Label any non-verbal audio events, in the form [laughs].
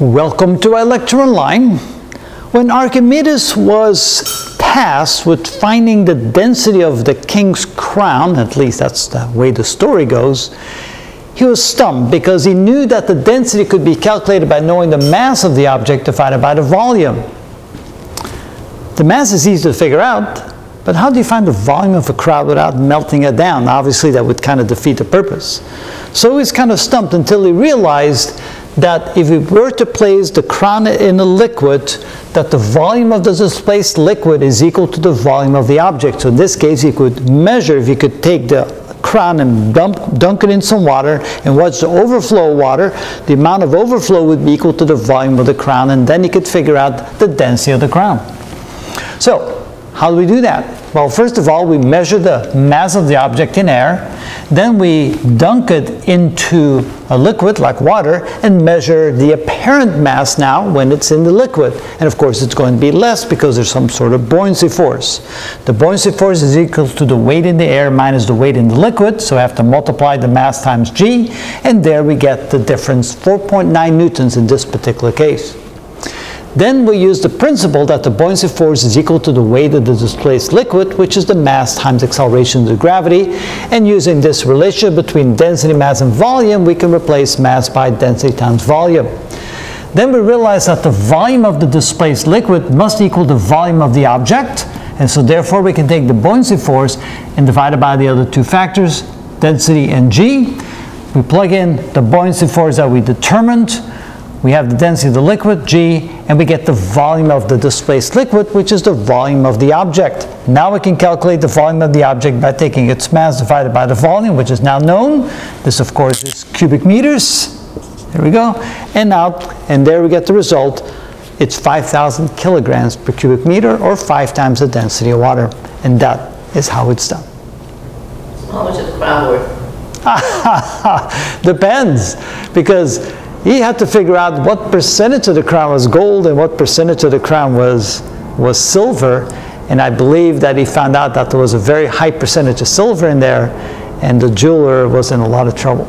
Welcome to ilectureonline. When Archimedes was tasked with finding the density of the king's crown, at least that's the way the story goes, he was stumped because he knew that the density could be calculated by knowing the mass of the object divided by the volume. The mass is easy to figure out, but how do you find the volume of a crown without melting it down? Obviously, that would kind of defeat the purpose. So he was kind of stumped until he realized that if we were to place the crown in a liquid, that the volume of the displaced liquid is equal to the volume of the object. So in this case, you could measure, if you could take the crown and dump, dunk it in some water and watch the overflow water, the amount of overflow would be equal to the volume of the crown, and then you could figure out the density of the crown. So how do we do that? Well, first of all, we measure the mass of the object in air. Then we dunk it into a liquid like water and measure the apparent mass now when it's in the liquid. And of course, it's going to be less because there's some sort of buoyancy force. The buoyancy force is equal to the weight in the air minus the weight in the liquid. So I have to multiply the mass times g. And there we get the difference, 4.9 newtons in this particular case. Then we use the principle that the buoyancy force is equal to the weight of the displaced liquid, which is the mass times acceleration due to gravity. And using this relationship between density, mass, and volume, we can replace mass by density times volume. Then we realize that the volume of the displaced liquid must equal the volume of the object. And so therefore we can take the buoyancy force and divide it by the other two factors, density and g. We plug in the buoyancy force that we determined we have the density of the liquid, g, and we get the volume of the displaced liquid, which is the volume of the object. Now we can calculate the volume of the object by taking its mass divided by the volume, which is now known. This, of course, is cubic meters. There we go. And now, and there we get the result. It's 5,000 kilograms per cubic meter, or five times the density of water. And that is how it's done. How much is the crown worth? [laughs] Depends, because he had to figure out what percentage of the crown was gold and what percentage of the crown was, was silver. And I believe that he found out that there was a very high percentage of silver in there, and the jeweler was in a lot of trouble.